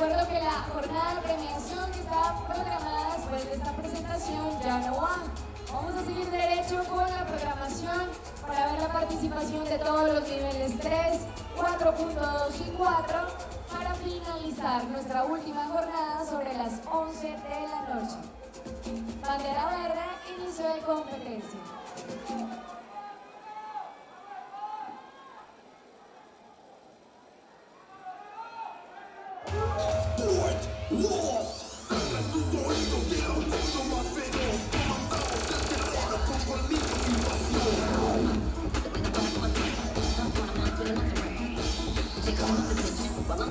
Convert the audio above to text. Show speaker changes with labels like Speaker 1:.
Speaker 1: recuerdo que la jornada de premiación que estaba programada después de esta presentación ya no va. Vamos a seguir derecho con la programación para ver la participación de todos los niveles 3, 4.2 y 4 para finalizar nuestra última jornada sobre las 11 de la noche. Bandera verde, inicio de competencia.
Speaker 2: Well,